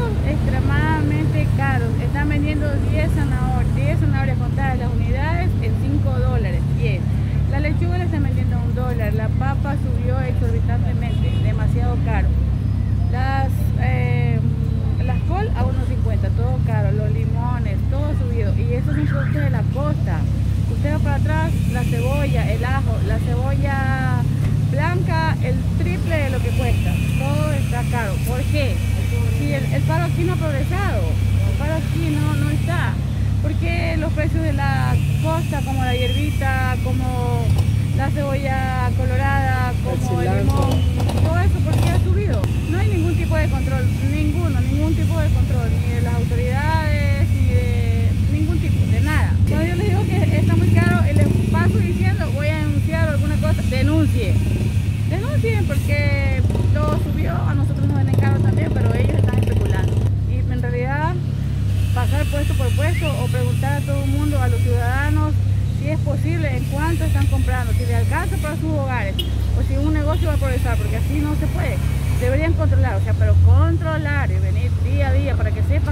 extremadamente caros. Están vendiendo 10 zanahorias, 10 zanahorias contadas las unidades en 5 dólares, 10. La lechuga le están vendiendo a un dólar, la papa subió exorbitantemente, demasiado caro. Las, eh, las col a 1.50, todo caro, los limones, todo subido. Y esos son productos de la costa. Usted va para atrás, la cebolla, el ajo, la cebolla blanca, el triple de lo que cuesta. Todo está caro. ¿Por qué? El, paro aquí no ha progresado, el paro aquí no, no está. Porque los precios de la costa, como la hierbita, como la cebolla colorada, como el, limón, todo eso, ¿por qué ha subido? No hay ningún tipo de control, ninguno, ningún tipo de control, ni de las autoridades, ni de ningún tipo, de nada. Cuando yo les digo que está muy caro, les paso diciendo, voy a denunciar alguna cosa, denuncie. Denuncien porque todo subió, a nosotros nos venden caro también, pero ellos están especulando. Y en realidad pasar puesto por puesto o preguntar a todo el mundo, a los ciudadanos, si es posible, en cuánto están comprando, si le alcanza para sus hogares o si un negocio va a progresar, porque así no se puede. Deberían controlar, o sea, pero controlar y venir día a día para que sepan